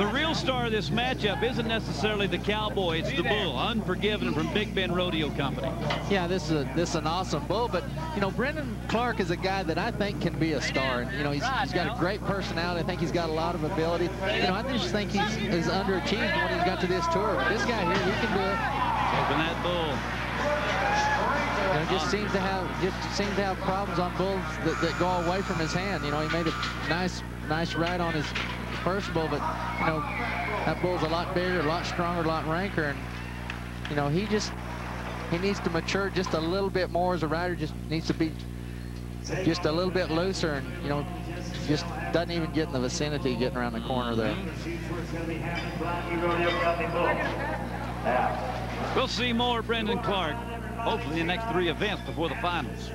The real star of this matchup isn't necessarily the cowboy, it's the bull, Unforgiven from Big Bend Rodeo Company. Yeah, this is a, this is an awesome bull, but you know Brendon Clark is a guy that I think can be a star, and you know he's, he's got a great personality. I think he's got a lot of ability. You know, I just think he's, he's underachieved when he's got to this tour. But this guy here, he can do it. Open that bull. You know, just seems to have just seems to have problems on bulls that, that go away from his hand. You know, he made a nice nice ride on his first bull, but you know that bull's a lot bigger, a lot stronger, a lot ranker, and you know he just he needs to mature just a little bit more as a rider. Just needs to be just a little bit looser, and you know just doesn't even get in the vicinity getting around the corner there. We'll see more Brendon Clark, hopefully in the next three events before the finals.